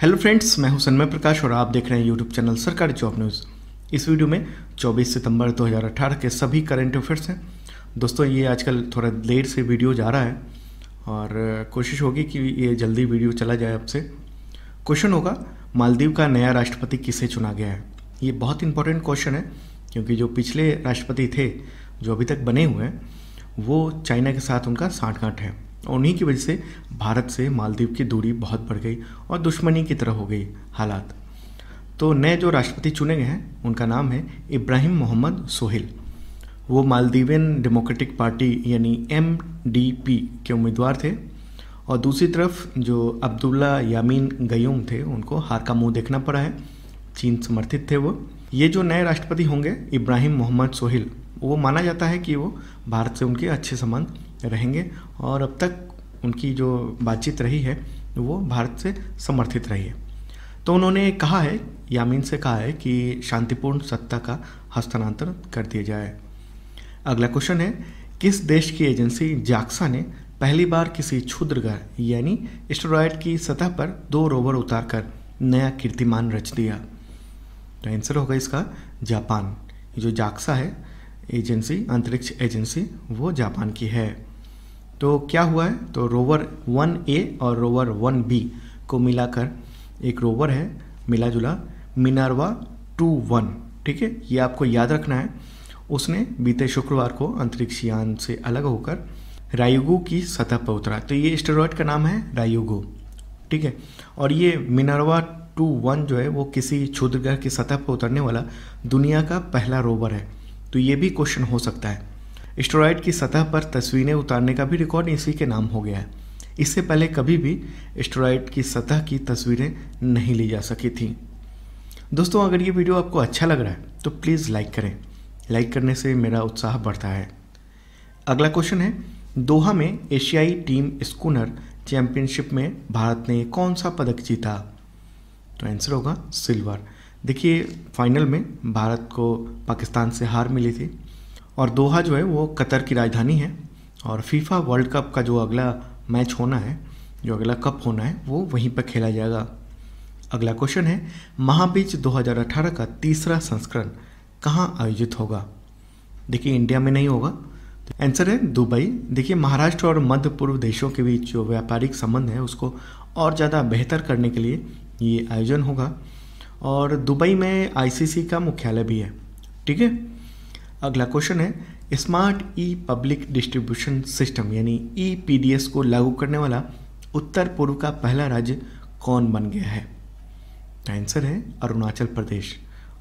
Hello friends मैं हूँ सन्मय प्रकाश और आप देख रहे हैं यूट्यूब चैनल सरकारी जॉब न्यूज़ इस वीडियो में 24 सितंबर 2018 के सभी करंट अफेयर्स हैं। दोस्तों, ये आजकल थोड़ा लेट से वीडियो जा रहा है और कोशिश होगी कि ये जल्दी वीडियो चला जाए आपसे क्वेश्चन होगा, मालदीव का नया राष्ट्रपति किसे चुना गया है? ये बहुत इंपॉर्टेंट क्वेश्चन है, क्योंकि जो पिछले राष्ट्रपति थे, जो अभी तक बने हुए हैं, वो चाइना के साथ उनका साठगांठ है। उन्हीं की वजह से भारत से मालदीव की दूरी बहुत बढ़ गई और दुश्मनी की तरह हो गई हालात। तो नए जो राष्ट्रपति चुने गए हैं, उनका नाम है इब्राहिम मोहम्मद सोहेल। वो मालदीवियन डेमोक्रेटिक पार्टी यानी एमडीपी के उम्मीदवार थे और दूसरी तरफ़ जो अब्दुल्ला यामीन गयूम थे, उनको हार का मुँह देखना पड़ा है। चीन समर्थित थे वो। ये जो नए राष्ट्रपति होंगे, इब्राहिम मोहम्मद सोहेल, वो माना जाता है कि वो भारत से उनके अच्छे संबंध रहेंगे और अब तक उनकी जो बातचीत रही है, वो भारत से समर्थित रही है। तो उन्होंने कहा है, यामीन से कहा है कि शांतिपूर्ण सत्ता का हस्तांतरण कर दिया जाए। अगला क्वेश्चन है, किस देश की एजेंसी जाक्सा ने पहली बार किसी क्षुद्रग्रह यानी एस्टेरॉयड की सतह पर दो रोवर उतारकर नया कीर्तिमान रच दिया? तो आंसर होगा इसका, जापान। जो जाक्सा है, एजेंसी, अंतरिक्ष एजेंसी, वो जापान की है। तो क्या हुआ है? तो रोवर वन ए और रोवर वन बी को मिलाकर एक रोवर है मिला जुला मिनारवा टू वन ठीक है? ये आपको याद रखना है। उसने बीते शुक्रवार को अंतरिक्ष यान से अलग होकर रायुगु की सतह पर उतरा। तो ये एस्टेरॉयड का नाम है रायुगु, ठीक है? और ये मिनरवा टू वन जो है, वो किसी क्षुद्रग्रह की सतह पर उतरने वाला दुनिया का पहला रोवर है। तो ये भी क्वेश्चन हो सकता है। एस्टेरॉयड की सतह पर तस्वीरें उतारने का भी रिकॉर्ड इसी के नाम हो गया है। इससे पहले कभी भी एस्टेरॉयड की सतह की तस्वीरें नहीं ली जा सकी थी। दोस्तों, अगर ये वीडियो आपको अच्छा लग रहा है तो प्लीज़ लाइक करें। लाइक करने से मेरा उत्साह बढ़ता है। अगला क्वेश्चन है, दोहा में एशियाई टीम स्कूनर चैंपियनशिप में भारत ने कौन सा पदक जीता? तो आंसर होगा, सिल्वर। देखिए फाइनल में भारत को पाकिस्तान से हार मिली थी। और दोहा जो है वो कतर की राजधानी है और फीफा वर्ल्ड कप का जो अगला मैच होना है, जो अगला कप होना है, वो वहीं पर खेला जाएगा। अगला क्वेश्चन है, महाबीच 2018 का तीसरा संस्करण कहाँ आयोजित होगा? देखिए, इंडिया में नहीं होगा। आंसर है दुबई। देखिए, महाराष्ट्र और मध्य पूर्व देशों के बीच जो व्यापारिक संबंध है, उसको और ज़्यादा बेहतर करने के लिए ये आयोजन होगा। और दुबई में आईसीसी का मुख्यालय भी है। ठीक है? अगला क्वेश्चन है smart e public distribution system यानी ई e को लागू करने वाला उत्तर पूर्व का पहला राज्य कौन बन गया है? आंसर है अरुणाचल प्रदेश।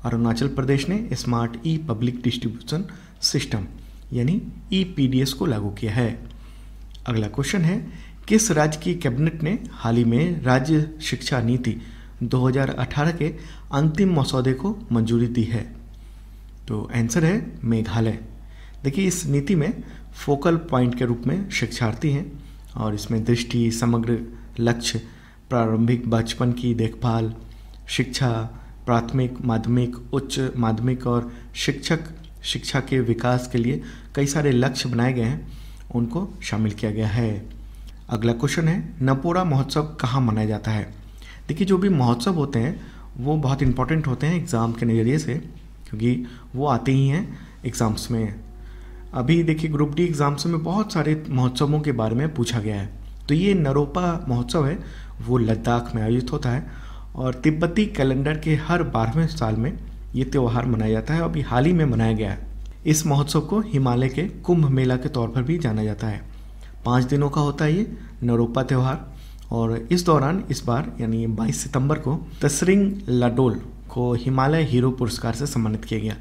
अरुणाचल प्रदेश ने smart e public distribution system यानी ई e को लागू किया है। अगला क्वेश्चन है, किस राज्य की कैबिनेट ने हाल ही में राज्य शिक्षा नीति 2018 के अंतिम मसौदे को मंजूरी दी है? तो आंसर है मेघालय। देखिए, इस नीति में फोकल पॉइंट के रूप में शिक्षार्थी हैं और इसमें दृष्टि, समग्र लक्ष्य, प्रारंभिक बचपन की देखभाल, शिक्षा, प्राथमिक, माध्यमिक, उच्च माध्यमिक और शिक्षक, शिक्षा के विकास के लिए कई सारे लक्ष्य बनाए गए हैं। उनको शामिल किया गया है। अगला क्वेश्चन है, नपोरा महोत्सव कहाँ मनाया जाता है? देखिए, जो भी महोत्सव होते हैं, वो बहुत इंपॉर्टेंट होते हैं एग्ज़ाम के नज़रिए से। क्योंकि वो आते ही हैं एग्ज़ाम्स में। अभी देखिए ग्रुप डी एग्ज़ाम्स में बहुत सारे महोत्सवों के बारे में पूछा गया है। तो ये नरोपा महोत्सव है, वो लद्दाख में आयोजित होता है और तिब्बती कैलेंडर के हर बारहवें साल में ये त्यौहार मनाया जाता है। अभी हाल ही में मनाया गया है। इस महोत्सव को हिमालय के कुंभ मेला के तौर पर भी जाना जाता है। पाँच दिनों का होता है ये नरोपा त्यौहार और इस दौरान इस बार, यानी 22 सितंबर को, तसरिंग लाडोल को हिमालय हीरो पुरस्कार से सम्मानित किया गया।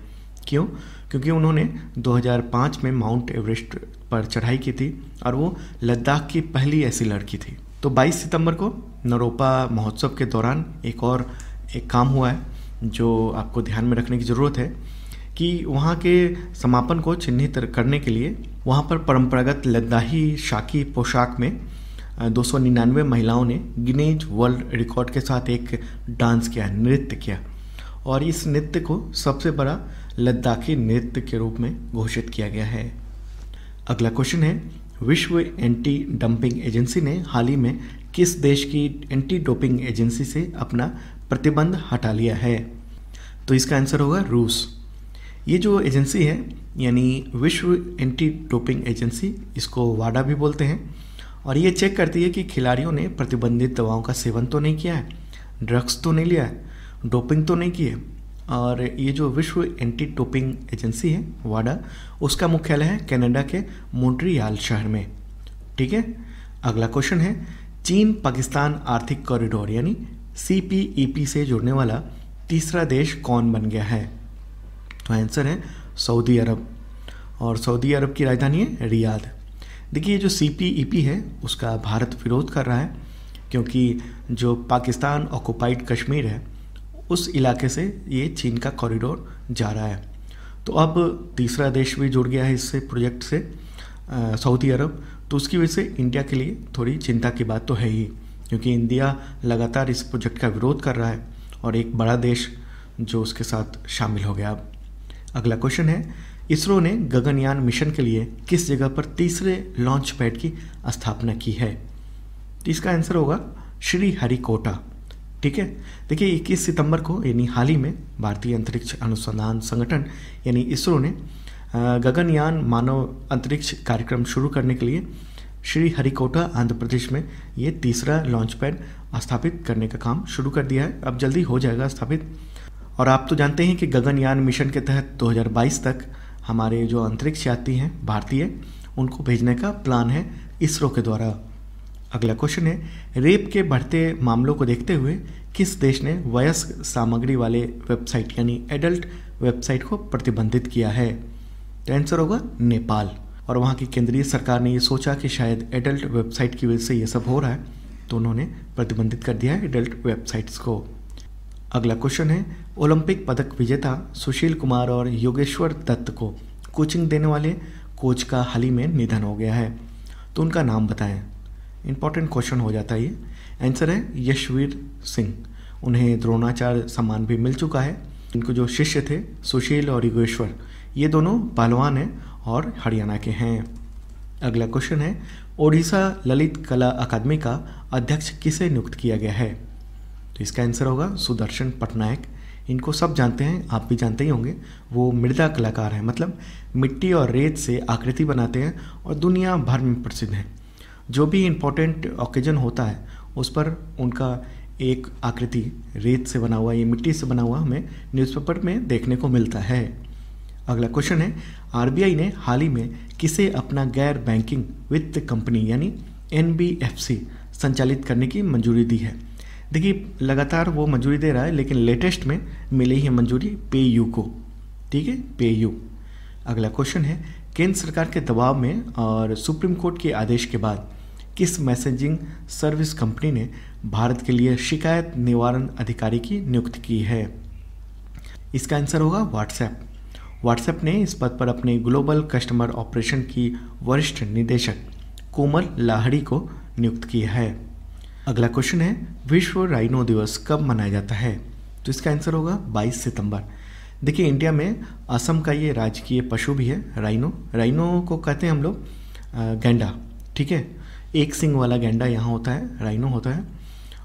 क्यों? क्योंकि उन्होंने 2005 में माउंट एवरेस्ट पर चढ़ाई की थी और वो लद्दाख की पहली ऐसी लड़की थी। तो 22 सितंबर को नरोपा महोत्सव के दौरान एक और एक काम हुआ है, जो आपको ध्यान में रखने की ज़रूरत है, कि वहाँ के समापन को चिन्हित करने के लिए वहाँ पर परंपरागत लद्दाही शाकी पोशाक में दो सौ निन्यानवे महिलाओं ने गिनेज वर्ल्ड रिकॉर्ड के साथ एक डांस किया, नृत्य किया। और इस नृत्य को सबसे बड़ा लद्दाखी नृत्य के रूप में घोषित किया गया है। अगला क्वेश्चन है, विश्व एंटी डंपिंग एजेंसी ने हाल ही में किस देश की एंटी डोपिंग एजेंसी से अपना प्रतिबंध हटा लिया है? तो इसका आंसर होगा रूस। ये जो एजेंसी है, यानी विश्व एंटी डोपिंग एजेंसी इसको वाडा भी बोलते हैं। और ये चेक करती है कि खिलाड़ियों ने प्रतिबंधित दवाओं का सेवन तो नहीं किया है ड्रग्स तो नहीं लिया है डोपिंग तो नहीं की है और ये जो विश्व एंटी डोपिंग एजेंसी है, वाडा, उसका मुख्यालय है कनाडा के मोन्ट्रियाल शहर में। ठीक है? अगला क्वेश्चन है, चीन पाकिस्तान आर्थिक कॉरिडोर, यानी सी से जुड़ने वाला तीसरा देश कौन बन गया है? तो आंसर है सऊदी अरब। और सऊदी अरब की राजधानी है रियाद। देखिए जो सीपीईपी है, उसका भारत विरोध कर रहा है, क्योंकि जो पाकिस्तान ऑक्युपाइड कश्मीर है उस इलाके से ये चीन का कॉरिडोर जा रहा है। तो अब तीसरा देश भी जुड़ गया है इससे प्रोजेक्ट से सऊदी अरब। तो उसकी वजह से इंडिया के लिए थोड़ी चिंता की बात तो है ही, क्योंकि इंडिया लगातार इस प्रोजेक्ट का विरोध कर रहा है और एक बड़ा देश जो उसके साथ शामिल हो गया। अब अगला क्वेश्चन है, इसरो ने गगनयान मिशन के लिए किस जगह पर तीसरे लॉन्च पैड की स्थापना की है? तो इसका आंसर होगा श्री हरिकोटा। ठीक है? देखिए 21 सितंबर को, यानी हाल ही में, भारतीय अंतरिक्ष अनुसंधान संगठन, यानी इसरो ने गगनयान मानव अंतरिक्ष कार्यक्रम शुरू करने के लिए श्री हरिकोटा, आंध्र प्रदेश में, ये तीसरा लॉन्च पैड स्थापित करने का काम शुरू कर दिया है। अब जल्दी हो जाएगा स्थापित। और आप तो जानते हैं कि गगनयान मिशन के तहत 2022 तक हमारे जो अंतरिक्ष यात्री हैं, भारतीय, उनको भेजने का प्लान है इसरो के द्वारा। अगला क्वेश्चन है रेप के बढ़ते मामलों को देखते हुए किस देश ने वयस्क सामग्री वाले वेबसाइट यानी एडल्ट वेबसाइट को प्रतिबंधित किया है? तो आंसर होगा नेपाल। और वहाँ की केंद्रीय सरकार ने ये सोचा कि शायद एडल्ट वेबसाइट की वजह से ये सब हो रहा है तो उन्होंने प्रतिबंधित कर दिया है एडल्ट वेबसाइट्स को। अगला क्वेश्चन है, ओलंपिक पदक विजेता सुशील कुमार और योगेश्वर दत्त को कोचिंग देने वाले कोच का हाल ही में निधन हो गया है। तो उनका नाम बताएँ। इंपॉर्टेंट क्वेश्चन हो जाता है ये। आंसर है यशवीर सिंह उन्हें द्रोणाचार्य सम्मान भी मिल चुका है। इनको जो शिष्य थे, सुशील और युगेश्वर, ये दोनों पहलवान हैं और हरियाणा के हैं। अगला क्वेश्चन है, ओडिशा ललित कला अकादमी का अध्यक्ष किसे नियुक्त किया गया है? तो इसका आंसर होगा, सुदर्शन पटनायक। इनको सब जानते हैं, आप भी जानते ही होंगे। वो मृदा कलाकार हैं मतलब मिट्टी और रेत से आकृति बनाते हैं और दुनिया भर में प्रसिद्ध हैं। जो भी इम्पोर्टेंट ओकेजन होता है, उस पर उनका एक आकृति रेत से बना हुआ, या मिट्टी से बना हुआ हमें न्यूज़पेपर में देखने को मिलता है। अगला क्वेश्चन है आरबीआई ने हाल ही में किसे अपना गैर बैंकिंग वित्त कंपनी यानी एनबीएफसी संचालित करने की मंजूरी दी है? देखिए, लगातार वो मंजूरी दे रहा है, लेकिन लेटेस्ट में मिली है मंजूरी पे यू को। ठीक है पे यू अगला क्वेश्चन है, केंद्र सरकार के दबाव में और सुप्रीम कोर्ट के आदेश के बाद किस मैसेजिंग सर्विस कंपनी ने भारत के लिए शिकायत निवारण अधिकारी की नियुक्ति की है? इसका आंसर होगा व्हाट्सएप व्हाट्सएप ने इस पद पर अपने ग्लोबल कस्टमर ऑपरेशन की वरिष्ठ निदेशक कोमल लाहड़ी को नियुक्त किया है। अगला क्वेश्चन है, विश्व राइनो दिवस कब मनाया जाता है? तो इसका आंसर होगा 22 सितंबर। देखिए, इंडिया में असम का ये राजकीय पशु भी है, राइनो। राइनो को कहते हैं हम लोग गेंडा, ठीक है? एक सिंग वाला गेंडा यहाँ होता है राइनो होता है,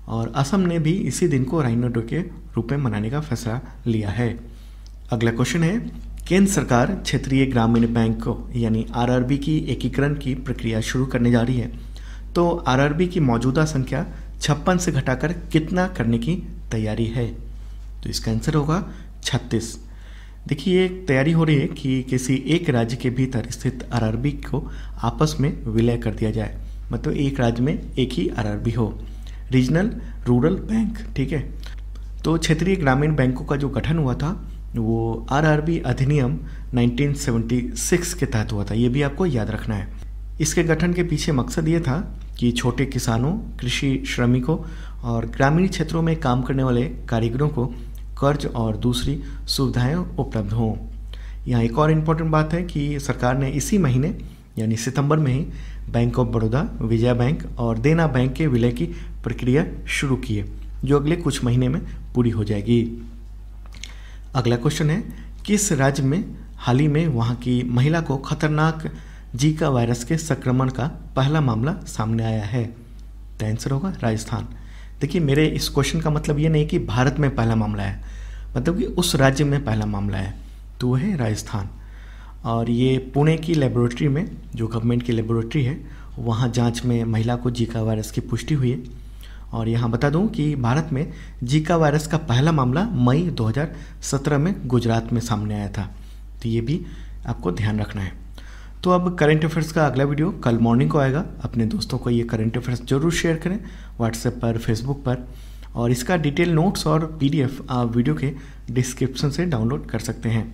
और असम ने भी इसी दिन को राइनो डे के रूप में मनाने का फैसला लिया है। अगला क्वेश्चन है, केंद्र सरकार क्षेत्रीय ग्रामीण बैंक को, यानी आरआरबी की एकीकरण की प्रक्रिया शुरू करने जा रही है। तो आरआरबी की मौजूदा संख्या छप्पन से घटाकर कितना करने की तैयारी है? तो इसका आंसर होगा छत्तीस। देखिए एक तैयारी हो रही है कि किसी एक राज्य के भीतर स्थित आरआरबी को आपस में विलय कर दिया जाए। मतलब एक राज्य में एक ही आरआरबी हो। रीजनल रूरल बैंक ठीक है? तो क्षेत्रीय ग्रामीण बैंकों का जो गठन हुआ था, वो आरआरबी अधिनियम 1976 के तहत हुआ था। ये भी आपको याद रखना है। इसके गठन के पीछे मकसद ये था कि छोटे किसानों, कृषि श्रमिकों और ग्रामीण क्षेत्रों में काम करने वाले कारीगरों को कर्ज और दूसरी सुविधाएँ उपलब्ध हों। यहाँ एक और इम्पोर्टेंट बात है कि सरकार ने इसी महीने यानी सितंबर में ही bank of Baroda, Vijaya bank और देना बैंक के विलय की प्रक्रिया शुरू की है, जो अगले कुछ महीने में पूरी हो जाएगी। अगला क्वेश्चन है, किस राज्य में हाल ही में वहाँ की महिला को खतरनाक जीका वायरस के संक्रमण का पहला मामला सामने आया है? तो आंसर होगा राजस्थान। देखिए, मेरे इस क्वेश्चन का मतलब ये नहीं कि भारत में पहला मामला है मतलब कि उस राज्य में पहला मामला है तो वह है राजस्थान। और ये पुणे की लेबोरेटरी में, जो गवर्नमेंट की लेबोरेटरी है, वहाँ जाँच में महिला को जीका वायरस की पुष्टि हुई है। और यहाँ बता दूँ कि भारत में जीका वायरस का पहला मामला मई 2017 में गुजरात में सामने आया था। तो ये भी आपको ध्यान रखना है। तो अब करंट अफेयर्स का अगला वीडियो कल मॉर्निंग को आएगा। अपने दोस्तों को ये करंट अफेयर्स ज़रूर शेयर करें व्हाट्सएप पर फेसबुक पर। और इसका डिटेल नोट्स और पीडीएफ आप वीडियो के डिस्क्रिप्शन से डाउनलोड कर सकते हैं।